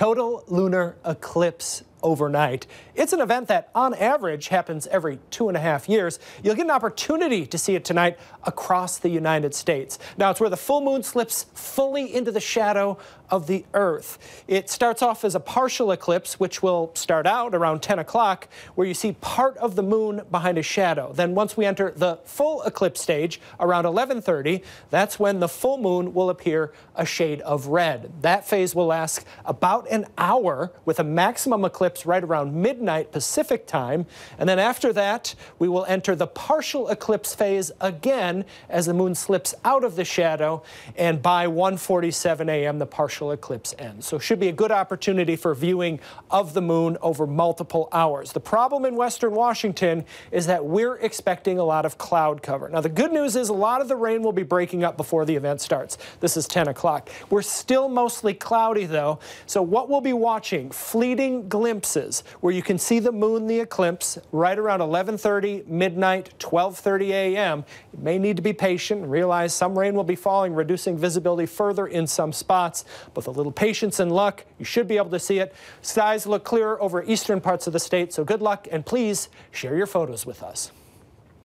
total lunar eclipse overnight. It's an event that on average happens every two and a half years. You'll get an opportunity to see it tonight across the United States. Now it's where the full moon slips fully into the shadow of the Earth. It starts off as a partial eclipse, which will start out around 10 o'clock, where you see part of the moon behind a shadow. Then once we enter the full eclipse stage around 1130, that's when the full moon will appear a shade of red. That phase will last about an hour with a maximum eclipse eclipse right around midnight Pacific time. And then after that, we will enter the partial eclipse phase again as the moon slips out of the shadow. And by 1.47 a.m., the partial eclipse ends. So it should be a good opportunity for viewing of the moon over multiple hours. The problem in western Washington is that we're expecting a lot of cloud cover. Now, the good news is a lot of the rain will be breaking up before the event starts. This is 10 o'clock. We're still mostly cloudy, though. So what we'll be watching, fleeting glimpses eclipses where you can see the moon, the eclipse, right around 11.30, midnight, 12.30 a.m. You may need to be patient and realize some rain will be falling, reducing visibility further in some spots. But with a little patience and luck, you should be able to see it. Skies look clearer over eastern parts of the state, so good luck, and please share your photos with us.